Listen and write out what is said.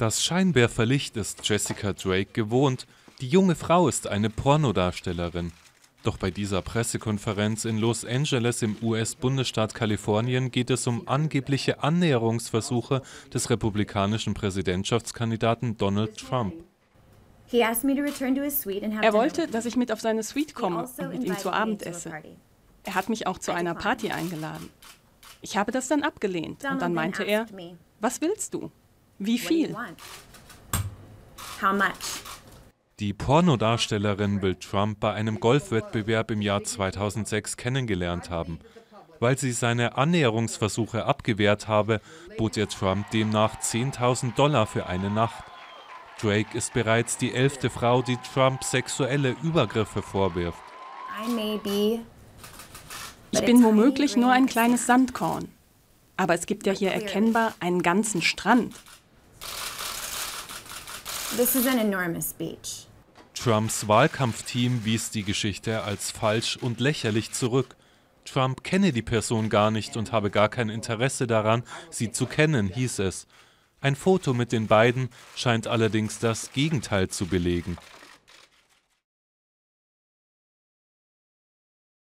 Das Scheinwerferlicht ist Jessica Drake gewohnt. Die junge Frau ist eine Pornodarstellerin. Doch bei dieser Pressekonferenz in Los Angeles im US-Bundesstaat Kalifornien geht es um angebliche Annäherungsversuche des republikanischen Präsidentschaftskandidaten Donald Trump. Er wollte, dass ich mit auf seine Suite komme also und mit ihm zu Abend esse. Er hat mich auch zu einer Party eingeladen. Ich habe das dann abgelehnt und dann meinte er, was willst du? Wie viel? Die Pornodarstellerin will Trump bei einem Golfwettbewerb im Jahr 2006 kennengelernt haben. Weil sie seine Annäherungsversuche abgewehrt habe, bot ihr Trump demnach 10.000 Dollar für eine Nacht. Drake ist bereits die elfte Frau, die Trump sexuelle Übergriffe vorwirft. Ich bin womöglich nur ein kleines Sandkorn. Aber es gibt ja hier erkennbar einen ganzen Strand. Trumps Wahlkampfteam wies die Geschichte als falsch und lächerlich zurück. Trump kenne die Person gar nicht und habe gar kein Interesse daran, sie zu kennen, hieß es. Ein Foto mit den beiden scheint allerdings das Gegenteil zu belegen.